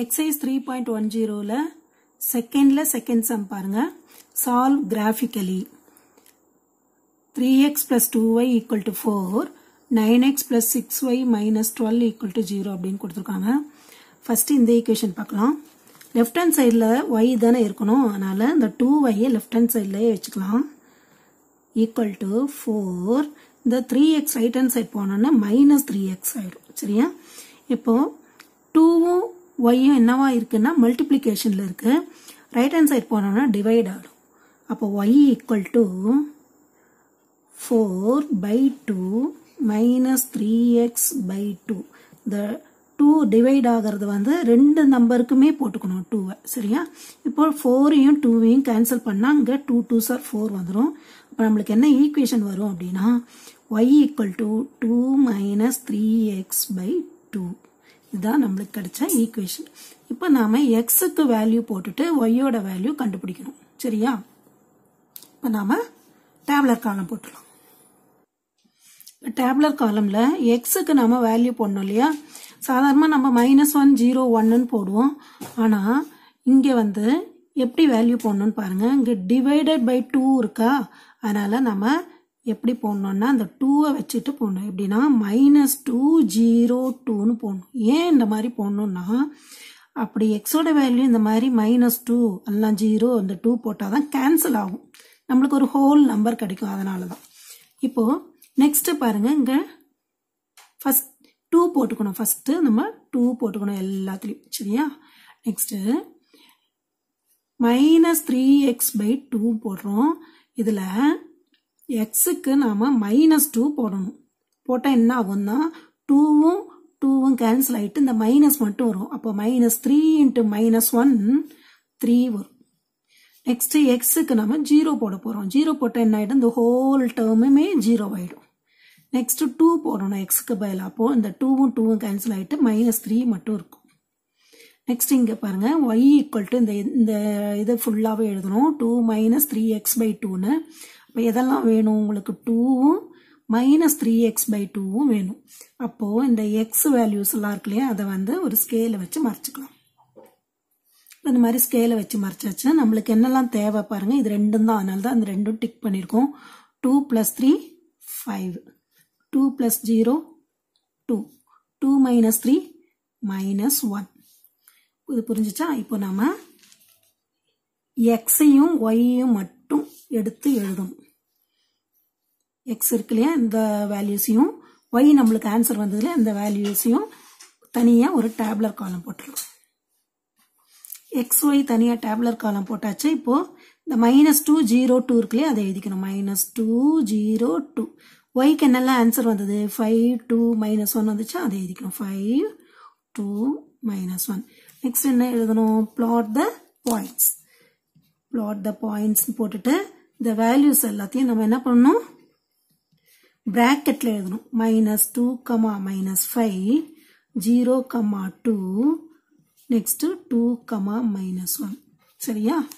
Exercise three point one ஜீரோவில் செகண்டில் second sum பாருங்கள் solve graphically three X plus two Y equal to four nine X plus six Y minus twelve equal to zero அப்படின்னு கொடுத்துருக்காங்க. First இந்த equation பார்க்கலாம். Left hand சைடில் Y தானே இருக்கணும். அதனால் இந்த டூ ஒய்யை லெஃப்ட் ஹேண்ட் சைட்லேயே வச்சுக்கலாம். ஈக்குவல் டு ஃபோர் இந்த three X right hand side போனோன்னா மைனஸ் த்ரீ எக்ஸ் ஆயிடும். சரியா? இப்போது டூவும் ஒய்யும் என்னவா இருக்குன்னா மல்டிப்ளிகேஷனில் இருக்கு. ரைட் ஹேண்ட் சைட் போனோம்னா டிவைட் ஆகும் அப்போ Y equal to four by two minus three X by two இந்த டூ டிவைட் ஆகிறது வந்து ரெண்டு நம்பருக்குமே போட்டுக்கணும் டூவை சரியா? இப்போ ஃபோரையும் டூவையும் கேன்சல் பண்ணால் இங்கே டூ டூ சார் ஃபோர் வந்துடும் அப்போ நம்மளுக்கு என்ன ஈக்குவேஷன் வரும் அப்படின்னா Y equal to two minus three X by two இதுதான் நம்மளுக்கு கிடைச்ச ஈக்குவேஷன் இப்போ நாம எக்ஸுக்கு வேல்யூ போட்டுட்டு ஒய்யோட வேல்யூ கண்டுபிடிக்கணும். சரியா? இப்போ நாம டேப்லர் காலம் போட்டுடலாம். டேப்லர் காலமில் எக்ஸுக்கு நம்ம வேல்யூ போடணும் இல்லையா? சாதாரணமாக நம்ம மைனஸ் ஒன் ஜீரோ ஒன்னு போடுவோம். ஆனால் இங்கே வந்து எப்படி வேல்யூ போடணும்னு பாருங்க. இங்கே டிவைடட் பை டூ இருக்கா? அதனால் நம்ம எப்படி போடணும்னா அந்த டூவை வச்சுட்டு போடணும். எப்படின்னா மைனஸ் டூ ஜீரோ டூன்னு போடணும். ஏன் இந்த மாதிரி போடணும்னா அப்படி எக்ஸோட வேல்யூ இந்த மாதிரி மைனஸ் டூ எல்லாம் ஜீரோ இந்த டூ போட்டால் தான் கேன்சல் ஆகும். நம்மளுக்கு ஒரு ஹோல் நம்பர் கிடைக்கும் அதனால தான் இப்போது நெக்ஸ்ட்டு பாருங்க இங்கே ஃபர்ஸ்ட் டூ போட்டுக்கணும். ஃபஸ்ட்டு நம்ம டூ போட்டுக்கணும் எல்லாத்துலேயும். சரியா? Next minus three X by two போடுறோம். இதில் எக்ஸுக்கு நாம் மைனஸ் டூ போடணும். போட்டால் என்ன ஆகும்னா டூவும் டூவும் கேன்சல் ஆகிட்டு இந்த மைனஸ் மட்டும் வரும். அப்போ minus three into minus one three வரும். நெக்ஸ்ட் எக்ஸுக்கு நம்ம ஜீரோ போட போகிறோம் ஜீரோ போட்டால் என்ன ஆகிடும் இந்த ஹோல் டேர்முமே ஜீரோ ஆகிடும் நெக்ஸ்ட் டூ போடணும் எக்ஸுக்கு பதில். அப்போ இந்த டூவும் டூவும் கேன்சல் ஆகிட்டு மைனஸ் த்ரீ மட்டும் இருக்கும். நெக்ஸ்ட் இங்கே பாருங்க. ஒய் ஈக்குவல் டு இந்த இந்த இது ஃபுல்லாகவே எழுதணும். Two minus three X by டூன்னு இப்போ எதெல்லாம் வேணும் உங்களுக்கு? டூவும் மைனஸ் த்ரீ எக்ஸ் பை டூவும் வேணும். அப்போது இந்த எக்ஸ் வேல்யூஸ் எல்லாம் இருக்கு இல்லையா? அதை வந்து ஒரு ஸ்கேலை வச்சு மறைச்சிக்கலாம். இந்த மாதிரி ஸ்கேலை வச்சு மறைச்சாச்சு. நம்மளுக்கு என்னெல்லாம் தேவை பாருங்கள் இது ரெண்டும் தான். அதனால தான் அந்த ரெண்டும் டிக் பண்ணியிருக்கோம். Two plus three five two plus zero two two minus three minus one இது புரிஞ்சிச்சா? இப்போ நாம் எக்ஸையும் ஒய்யும் மட்டும் எடுத்து எழுதணும் எக்ஸ் இருக்கு இல்லையா? இந்த வேல்யூஸையும் ஒய் நம்மளுக்கு ஆன்சர் வந்ததுல இந்த வேல்யூஸையும் தனியாக ஒரு டேப்லர் காலம் போட்டுருக்கோம். எக்ஸ் ஒய் தனியாக டேப்லர் காலம் போட்டாச்சு. இப்போ இந்த மைனஸ் டூ ஜீரோ டூ இருக்குல்லையே அதை எழுதிக்கணும். மைனஸ் டூ ஜீரோ டூ ஒய்க்கு என்னெல்லாம் ஆன்சர் வந்தது? ஃபைவ் டூ மைனஸ் ஒன் வந்துச்சு? அதை எழுதிக்கணும். Five two minus one next என்ன எழுதணும்? Plot the points plot the points போட்டுட்டு இந்த வேல்யூஸ் எல்லாத்தையும் நம்ம என்ன பண்ணணும்? பிராக்கெட்ல எழுதணும். Minus two comma minus five zero comma two next two comma minus one சரியா?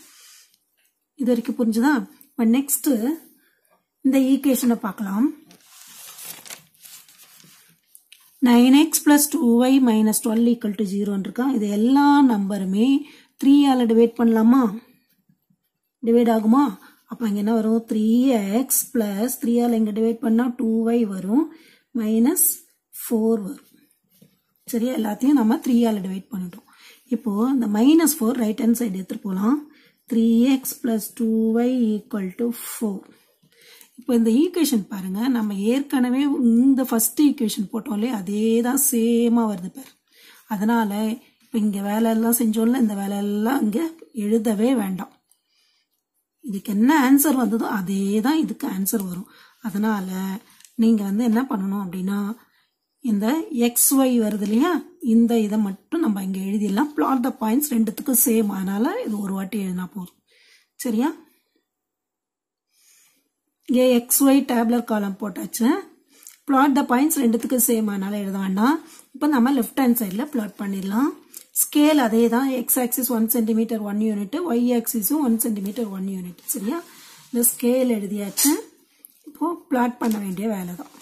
இது வரைக்கும் புரிஞ்சுதா? இப்போ நெக்ஸ்ட்டு இந்த ஈக்குவேஷனை பார்க்கலாம். Nine X plus two Y minus twelve equal to ஜீரோன்னு இருக்கா இது எல்லா நம்பருமே த்ரீயால் டிவைட் பண்ணலாமா? டிவைட் ஆகுமா? அப்போ இங்கே என்ன வரும்? த்ரீ எக்ஸ் பிளஸ் த்ரீயால் இங்கே டிவைட் பண்ணால் டூ ஒய் வரும். மைனஸ் ஃபோர் வரும். சரியா எல்லாத்தையும் நம்ம த்ரீயால் டிவைட் பண்ணிட்டோம். இப்போது இந்த minus four right hand side எடுத்துகிட்டு போகலாம் three X plus two Y equal to four இப்போ இந்த ஈக்குவேஷன் பாருங்கள் நம்ம ஏற்கனவே இந்த ஃபஸ்ட் ஈக்குவேஷன் போட்டோம் இல்லையா? அதே தான் சேமாக வருது பாரு. அதனால் இப்போ இங்கே வேலை எல்லாம் செஞ்சோம்ல இந்த வேலை எல்லாம் இங்கே எழுதவே வேண்டாம். இதுக்கு என்ன ஆன்சர் வந்ததோ அதே தான் இதுக்கு ஆன்சர் வரும். அதனால நீங்கள் வந்து என்ன பண்ணணும் அப்படின்னா இந்த எக்ஸ் ஒய் வருது இல்லையா? இந்த இதை மட்டும் நம்ம இங்கே எழுதிடலாம். பிளாட் த பாயிண்ட்ஸ் ரெண்டுத்துக்கும் சேம் அதனால இது ஒரு வாட்டி எழுதினா போதும். சரியா? ஏ எக்ஸ் ஒய் டேப்லர் காலம் போட்டாச்சு. பிளாட் த பாயிண்ட்ஸ் ரெண்டுத்துக்கும் சேம் அதனால எழுத வேண்டாம். இப்போ நம்ம லெஃப்ட் ஹேண்ட் சைடில் பிளாட் பண்ணிடலாம். ஸ்கேல் அதே தான். X axis one centimetre one unit Y ஆக்சிஸும் one centimetre one unit சரியா? இந்த ஸ்கேல் எழுதியாச்சு. இப்போ பிளாட் பண்ண வேண்டிய வேலை தான்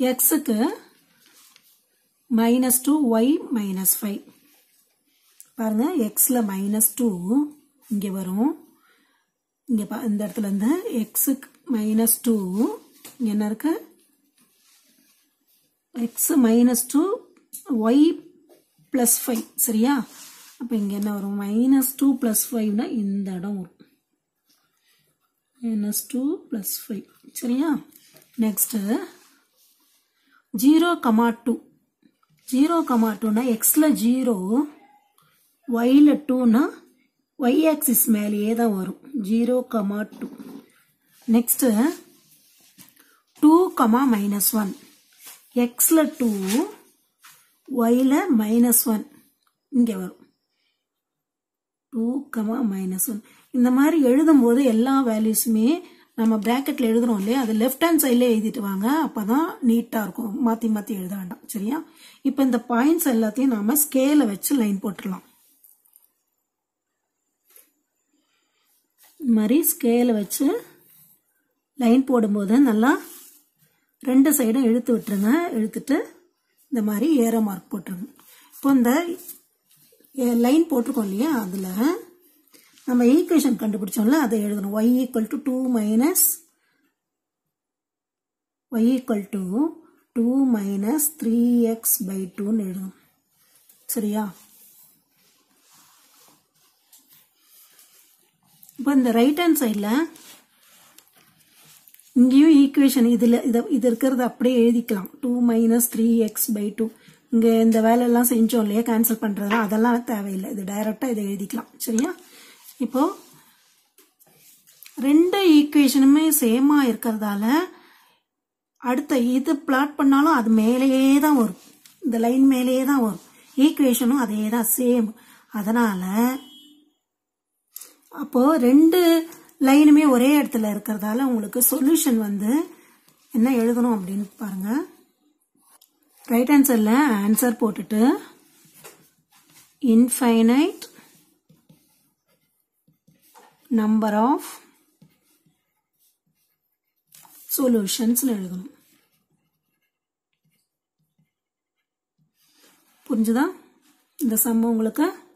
எக்ஸுக்கு minus two Y minus five பாருங்க எக்ஸில் மைனஸ் டூ இங்கே வரும். இங்கே பா இந்த இடத்துல இருந்து எக்ஸுக்கு மைனஸ் டூ இங்கே என்ன இருக்கு? X minus two Y plus five சரியா? அப்போ இங்கே என்ன வரும்? மைனஸ் டூ ப்ளஸ் ஃபைவ்னா இந்த இடம் வரும். மைனஸ் டூ ப்ளஸ் ஃபைவ் சரியா? Next zero comma two zero comma டூனா எக்ஸில் ஜீரோ ஒயில் டூனா ஒய் ஆக்சிஸ் மேலேயே தான் வரும். Zero comma two next two comma minus one எக்ஸில் டூ ஒயில் மைனஸ் ஒன் இங்கே வரும். டூ கமா மைனஸ் ஒன் இந்த மாதிரி எழுதும்போது எல்லா வேல்யூஸுமே நம்ம ப்ராக்கெட்டில் எழுதுறோம் இல்லையா? அது லெஃப்ட் ஹேண்ட் சைடில் எழுதிட்டு வாங்க. அப்போ தான் நீட்டாக இருக்கும். மாற்றி மாற்றி எழுத வேண்டாம். சரியா? இப்போ இந்த பாயிண்ட்ஸ் எல்லாத்தையும் நாம் ஸ்கேலை வச்சு லைன் போட்டுடலாம். இந்த மாதிரி ஸ்கேலை வச்சு லைன் போடும்போது நல்லா ரெண்டு சைடும் இழுத்து விட்டுருங்க. இழுத்துட்டு இந்த மாதிரி ஏரோ மார்க் போட்டுருங்க இப்போ இந்த லைன் போட்டிருக்கோம் இல்லையா அதில் நம்ம ஈக்குவேஷன் கண்டுபிடிச்சோம்ல அதை எழுதணும். Y equal to two minus Y equal to two minus three X by டூன்னு எழுதணும். சரியா? இப்போ இந்த ரைட் ஹேண்ட் சைடில் இங்கேயும் ஈக்குவேஷன் இதில் இதை இது இருக்கிறத அப்படியே எழுதிக்கலாம். Two minus three X by two இங்கே இந்த வேலையெல்லாம் செஞ்சோம் இல்லையா? கேன்சல் பண்ணுறதுலாம் அதெல்லாம் தேவையில்லை. இது டைரெக்டாக இதை எழுதிக்கலாம். சரியா? இப்போ ரெண்டு ஈக்குவேஷனுமே சேமாக இருக்கிறதால அடுத்த இது பிளாட் பண்ணாலும் அது மேலேயே தான் வரும். இந்த லைன் மேலேயே தான் வரும். ஈக்குவேஷனும் அதே தான் சேம் அதனால அப்போ ரெண்டு லைனுமே ஒரே இடத்துல இருக்கிறதால உங்களுக்கு சொல்யூஷன் வந்து என்ன எழுதணும் அப்படின்னு பாருங்க. ரைட் ஆன்சரில் ஆன்சர் போட்டுட்டு இன்ஃபைனைட் நம்பர் ஆஃப் சொல்யூஷன்ஸ் எழுதணும். புரிஞ்சுதா? இந்த சம்பவம் உங்களுக்கு